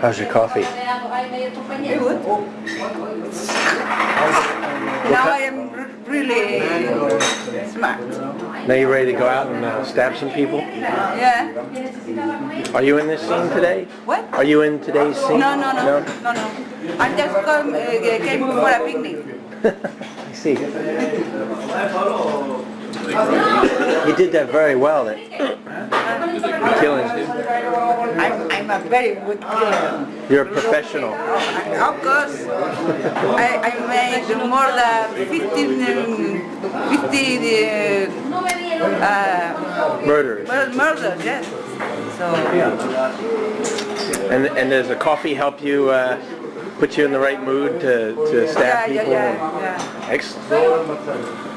How's your coffee? Now I am really smart. Now you're ready to go out and uh, stab some people? Yeah. Are you in this scene today? What? Are you in today's scene? No, no, no, no, no. I just come, uh, came for a picnic. I see. You did that very well. That killing. A very good. You're a professional. Of course, I, I made more than 15, um, 50 uh, uh, Murderers. mur- murders, yes. So, And and does the coffee help you uh, put you in the right mood to, to yeah, stab yeah, people? yeah, yeah. Excellent.